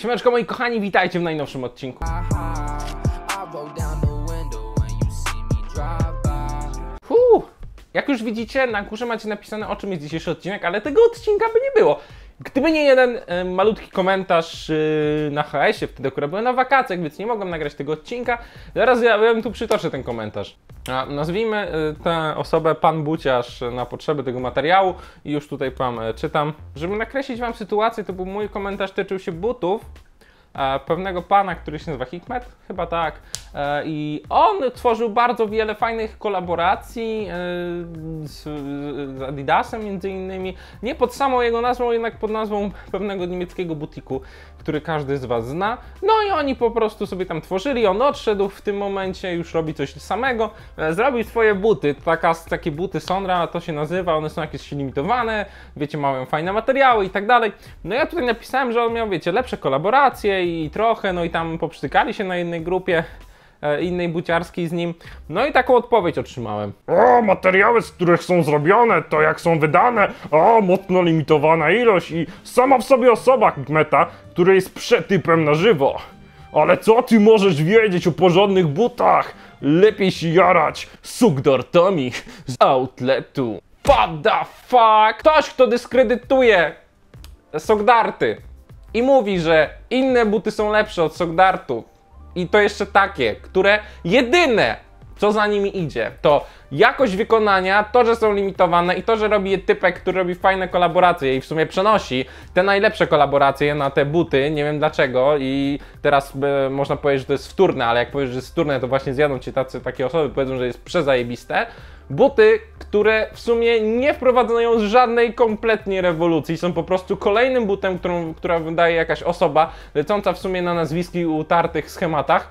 Siemaneczko moi kochani, witajcie w najnowszym odcinku. Huu, jak już widzicie, na górze macie napisane o czym jest dzisiejszy odcinek, ale tego odcinka by nie było. Gdyby nie jeden e, malutki komentarz e, na HS-ie, wtedy akurat byłem na wakacjach, więc nie mogłem nagrać tego odcinka. Zaraz ja, ja bym tu przytoczę ten komentarz. A, nazwijmy e, tę osobę pan Buciarz na potrzeby tego materiału i już tutaj wam e, czytam. Żeby nakreślić wam sytuację, to był mój komentarz tyczył się butów, pewnego pana, który się nazywa Hikmet, chyba tak. E, I on tworzył bardzo wiele fajnych kolaboracji e, z, Adidasem między innymi. Nie pod samą jego nazwą, jednak pod nazwą pewnego niemieckiego butiku, który każdy z Was zna. No i oni po prostu sobie tam tworzyli, on odszedł w tym momencie, już robi coś samego, e, zrobił swoje buty, taka, takie buty Sonra to się nazywa, one są jakieś limitowane, wiecie, mają fajne materiały i tak dalej. No ja tutaj napisałem, że on miał, wiecie, lepsze kolaboracje i trochę, no i tam poprztykali się na jednej grupie innej buciarskiej z nim. No i taką odpowiedź otrzymałem. O, materiały, z których są zrobione, to jak są wydane, o, mocno limitowana ilość i sama w sobie osoba meta, który jest przetypem na żywo. Ale co ty możesz wiedzieć o porządnych butach? Lepiej się jarać Sugdor Tommy z outletu. What the fuck? Ktoś, kto dyskredytuje Sogdarty i mówi, że inne buty są lepsze od Sogdartów i to jeszcze takie, które jedyne, co za nimi idzie, to jakość wykonania, to, że są limitowane i to, że robi je typek, który robi fajne kolaboracje i w sumie przenosi te najlepsze kolaboracje na te buty, nie wiem dlaczego i teraz można powiedzieć, że to jest wtórne, ale jak powiesz, że jest wtórne, to właśnie zjadą ci tacy, takie osoby, powiedzą, że jest przezajebiste. Buty, które w sumie nie wprowadzają żadnej kompletnie rewolucji, są po prostu kolejnym butem, którą, która wydaje jakaś osoba, lecąca w sumie na nazwiski utartych schematach.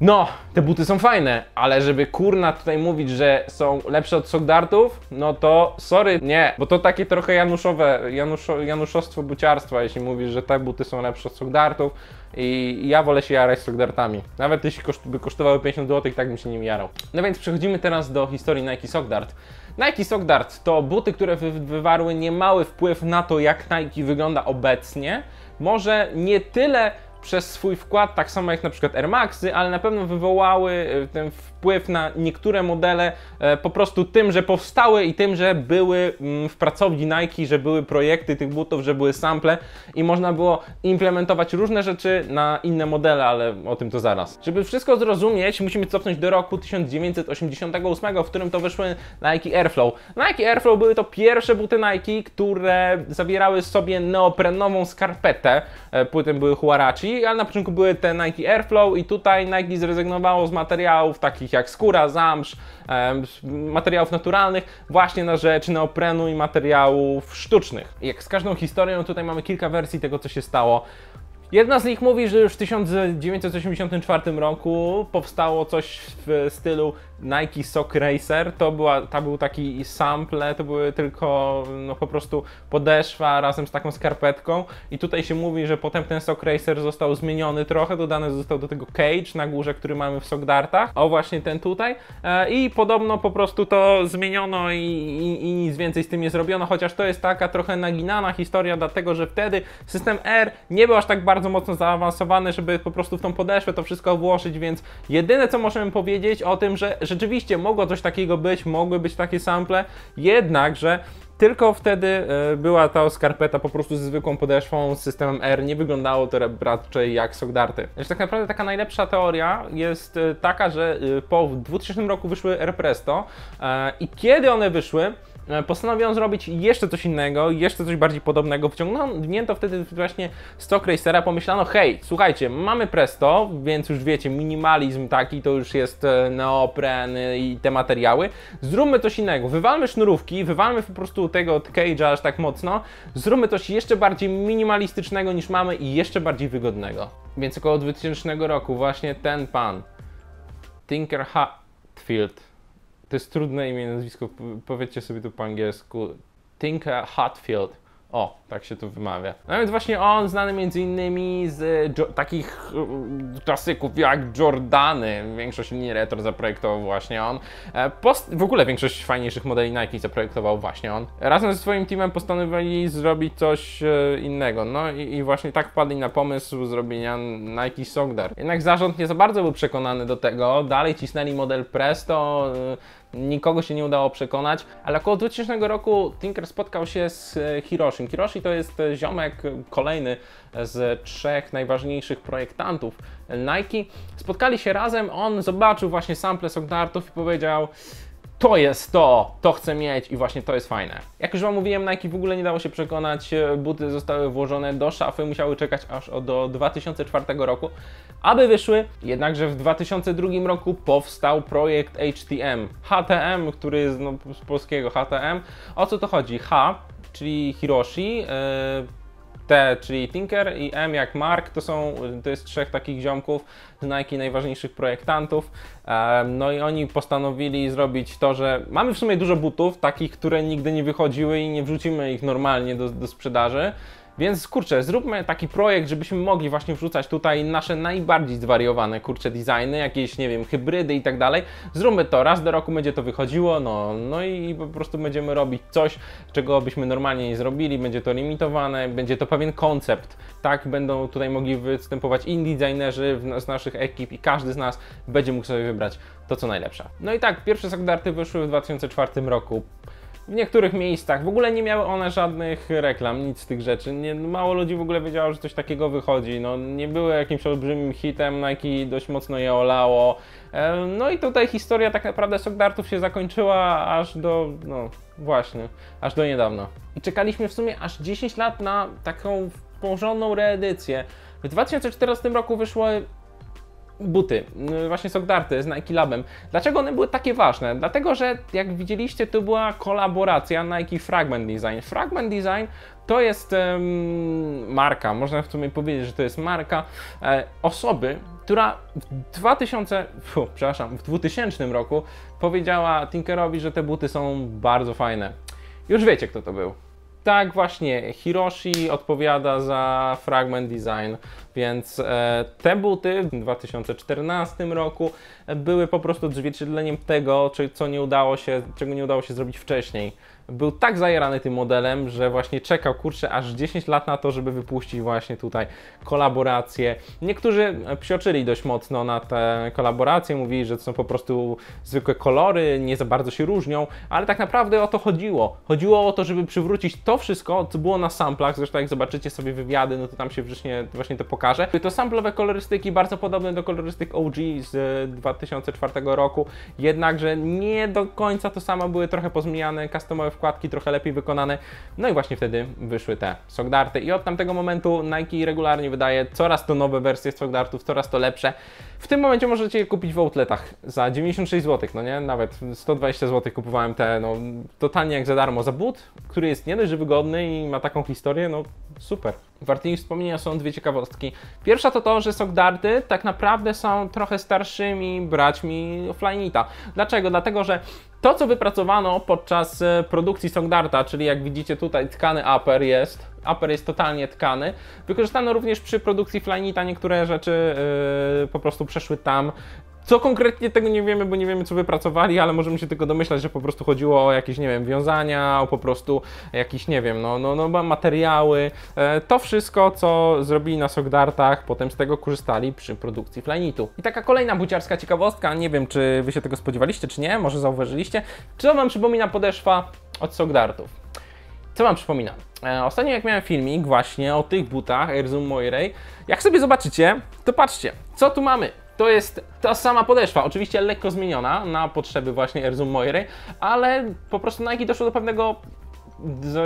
No, te buty są fajne, ale żeby kurna tutaj mówić, że są lepsze od Sogdartów, no to sorry, nie, bo to takie trochę januszowe, januszo, januszostwo buciarstwa, jeśli mówisz, że te buty są lepsze od Sogdartów i ja wolę się jarać Sogdartami. Nawet jeśli koszt, by kosztowały 50 zł, tak bym się nim jarał. No więc przechodzimy teraz do historii Nike Sogdart. Nike Sogdart to buty, które wy, wywarły niemały wpływ na to, jak Nike wygląda obecnie. Może nie tyle przez swój wkład, tak samo jak na przykład Air Maxy, ale na pewno wywołały e, ten wpływ na niektóre modele e, po prostu tym, że powstały i tym, że były mm, w pracowni Nike, że były projekty tych butów, że były sample i można było implementować różne rzeczy na inne modele, ale o tym to zaraz. Żeby wszystko zrozumieć, musimy cofnąć do roku 1988, w którym to wyszły Nike Airflow. Nike Airflow były to pierwsze buty Nike, które zawierały sobie neoprenową skarpetę. E, Płytem były Huarachi, ale na początku były te Nike Airflow i tutaj Nike zrezygnowało z materiałów takich jak skóra, zamsz, materiałów naturalnych właśnie na rzecz neoprenu i materiałów sztucznych. Jak z każdą historią tutaj mamy kilka wersji tego, co się stało. Jedna z nich mówi, że już w 1984 roku powstało coś w stylu Nike Sock Racer. To, była, to był taki sample, to były tylko no, po prostu podeszwa razem z taką skarpetką. I tutaj się mówi, że potem ten Sock Racer został zmieniony trochę, dodany został do tego cage na górze, który mamy w Sock Dartach. O właśnie ten tutaj. E, I podobno po prostu to zmieniono i, i, i nic więcej z tym nie zrobiono, chociaż to jest taka trochę naginana historia, dlatego że wtedy system R nie był aż tak bardzo mocno zaawansowany, żeby po prostu w tą podeszwę to wszystko włożyć, więc jedyne co możemy powiedzieć o tym, że rzeczywiście mogło coś takiego być, mogły być takie sample, jednakże tylko wtedy e, była ta skarpeta po prostu z zwykłą podeszwą, z systemem R, nie wyglądało to raczej jak Sogdarty. Jeszcze tak naprawdę taka najlepsza teoria jest e, taka, że e, po 2000 roku wyszły R Presto i kiedy one wyszły, e, postanowiono zrobić jeszcze coś innego, jeszcze coś bardziej podobnego. Wciągnięto wtedy właśnie Stock Racera, pomyślano, hej, słuchajcie, mamy Presto, więc już wiecie, minimalizm taki, to już jest e, neopren i te materiały. Zróbmy coś innego, wywalmy sznurówki, wywalmy po prostu tego cage'a aż tak mocno, zróbmy coś jeszcze bardziej minimalistycznego niż mamy i jeszcze bardziej wygodnego. Więc około 2000 roku właśnie ten pan, Tinker Hatfield, to jest trudne imię, nazwisko, powiedzcie sobie to po angielsku. Tinker Hatfield O, tak się tu wymawia. No więc właśnie on, znany między innymi z jo- takich y, klasyków jak Jordany, większość linii retro zaprojektował właśnie on. E, w ogóle większość fajniejszych modeli Nike zaprojektował właśnie on. Razem ze swoim teamem postanowili zrobić coś e, innego. No i, i właśnie tak wpadli na pomysł zrobienia Nike Sogdar. Jednak zarząd nie za bardzo był przekonany do tego. Dalej cisnęli model Presto. y, Nikogo się nie udało przekonać, ale około 2000 roku Tinker spotkał się z e, Hiroshim. Hiroshi to jest e, ziomek kolejny z trzech najważniejszych projektantów Nike. Spotkali się razem, on zobaczył właśnie sample Sogdartów i powiedział to jest to, to chcę mieć i właśnie to jest fajne. Jak już Wam mówiłem, Nike w ogóle nie dało się przekonać, e, buty zostały włożone do szafy, musiały czekać aż do 2004 roku, aby wyszły, jednakże w 2002 roku powstał projekt HTM, HTM, który jest no, z polskiego HTM. O co to chodzi? H, czyli Hiroshi, e, T, czyli Tinker i M jak Mark, to są, to jest trzech takich ziomków z Nike, najważniejszych projektantów. No i oni postanowili zrobić to, że mamy w sumie dużo butów, takich, które nigdy nie wychodziły i nie wrzucimy ich normalnie do, do sprzedaży. Więc kurczę, zróbmy taki projekt, żebyśmy mogli właśnie wrzucać tutaj nasze najbardziej zwariowane kurcze designy, jakieś, nie wiem, hybrydy i tak dalej. Zróbmy to, raz do roku będzie to wychodziło, no, no i po prostu będziemy robić coś, czego byśmy normalnie nie zrobili, będzie to limitowane, będzie to pewien koncept, tak, będą tutaj mogli występować inni designerzy z naszych ekip i każdy z nas będzie mógł sobie wybrać to, co najlepsze. No i tak, pierwsze Sagdarty wyszły w 2004 roku. W niektórych miejscach w ogóle nie miały one żadnych reklam, nic z tych rzeczy. Nie, mało ludzi w ogóle wiedziało, że coś takiego wychodzi. No, nie były jakimś olbrzymim hitem, Nike dość mocno je olało. E, No i tutaj historia tak naprawdę Sogdartów się zakończyła aż do, no właśnie, aż do niedawna. I czekaliśmy w sumie aż 10 lat na taką porządną reedycję. W 2014 roku wyszły buty, y, właśnie Sogdarty z Nike Labem. Dlaczego one były takie ważne? Dlatego, że jak widzieliście, to była kolaboracja Nike Fragment Design. Fragment Design to jest em, marka, można w sumie powiedzieć, że to jest marka e, osoby, która w 2000, fu, przepraszam, w 2000 roku powiedziała Tinkerowi, że te buty są bardzo fajne. Już wiecie, kto to był. Tak, właśnie. Hiroshi odpowiada za Fragment Design, więc e, te buty w 2014 roku były po prostu odzwierciedleniem tego, co nie udało się, czego nie udało się zrobić wcześniej. Był tak zajarany tym modelem, że właśnie czekał, kurczę, aż 10 lat na to, żeby wypuścić właśnie tutaj kolaboracje. Niektórzy psioczyli dość mocno na te kolaboracje, mówili, że to są po prostu zwykłe kolory, nie za bardzo się różnią, ale tak naprawdę o to chodziło. Chodziło o to, żeby przywrócić to wszystko, co było na samplach, zresztą jak zobaczycie sobie wywiady, no to tam się właśnie, właśnie to pokaże. To samplowe kolorystyki, bardzo podobne do kolorystyk OG z 2004 roku, jednakże nie do końca to samo, były trochę pozmieniane, customowe wkładki, trochę lepiej wykonane, no i właśnie wtedy wyszły te Sogdarty i od tamtego momentu Nike regularnie wydaje coraz to nowe wersje Sogdartów, coraz to lepsze. W tym momencie możecie je kupić w outletach za 96 zł, no nie? Nawet 120 zł kupowałem te, no totalnie jak za darmo, za but, który jest nie dość, wygodny i ma taką historię, no super. Wartymi wspomnienia są dwie ciekawostki. Pierwsza to to, że Sogdarty tak naprawdę są trochę starszymi braćmi Flynita. Dlaczego? Dlatego, że to, co wypracowano podczas e, produkcji Sogdarta, czyli jak widzicie tutaj tkany upper jest, upper jest totalnie tkany, wykorzystano również przy produkcji Flynita niektóre rzeczy yy, po prostu przeszły tam. Co konkretnie tego nie wiemy, bo nie wiemy co wypracowali, ale możemy się tylko domyślać, że po prostu chodziło o jakieś, nie wiem, wiązania, o po prostu jakieś, nie wiem, no, no, no materiały. E, to wszystko, co zrobili na Sogdartach, potem z tego korzystali przy produkcji Flynitu. I taka kolejna buciarska ciekawostka, nie wiem czy wy się tego spodziewaliście, czy nie, może zauważyliście. Czy to wam przypomina podeszwa od Sogdartów? Co wam przypomina? E, ostatnio jak miałem filmik właśnie o tych butach Air Zoom Moiray, jak sobie zobaczycie, to patrzcie, co tu mamy. To jest ta sama podeszwa, oczywiście lekko zmieniona na potrzeby właśnie Air Zoom Moiray, ale po prostu Nike doszło do pewnego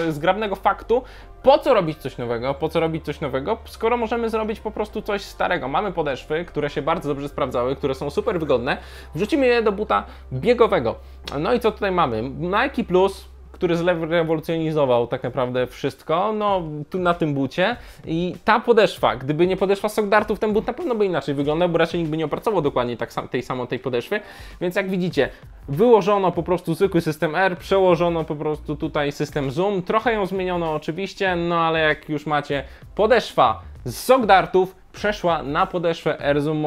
zgrabnego faktu, po co robić coś nowego, po co robić coś nowego, skoro możemy zrobić po prostu coś starego. Mamy podeszwy, które się bardzo dobrze sprawdzały, które są super wygodne, wrzucimy je do buta biegowego. No i co tutaj mamy? Nike Plus który zrewolucjonizował tak naprawdę wszystko, no tu na tym bucie. I ta podeszwa, gdyby nie podeszwa Sogdartów, ten but na pewno by inaczej wyglądał, bo raczej nikt by nie opracował dokładnie tak sam, tej samej tej podeszwy, więc jak widzicie, wyłożono po prostu zwykły system R, przełożono po prostu tutaj system Zoom, trochę ją zmieniono oczywiście, no ale jak już macie podeszwa z Sogdartów, przeszła na podeszwę Air Zoom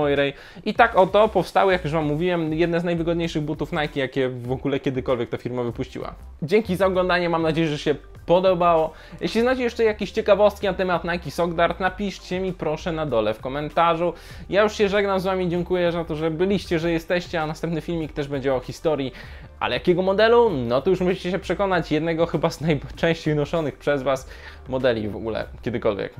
i tak oto powstały, jak już Wam mówiłem, jedne z najwygodniejszych butów Nike, jakie w ogóle kiedykolwiek ta firma wypuściła. Dzięki za oglądanie, mam nadzieję, że się podobało. Jeśli znacie jeszcze jakieś ciekawostki na temat Nike Sogdart, napiszcie mi proszę na dole w komentarzu. Ja już się żegnam z Wami, dziękuję za to, że byliście, że jesteście, a następny filmik też będzie o historii. Ale jakiego modelu? No to już musicie się przekonać, jednego chyba z najczęściej noszonych przez Was modeli w ogóle kiedykolwiek.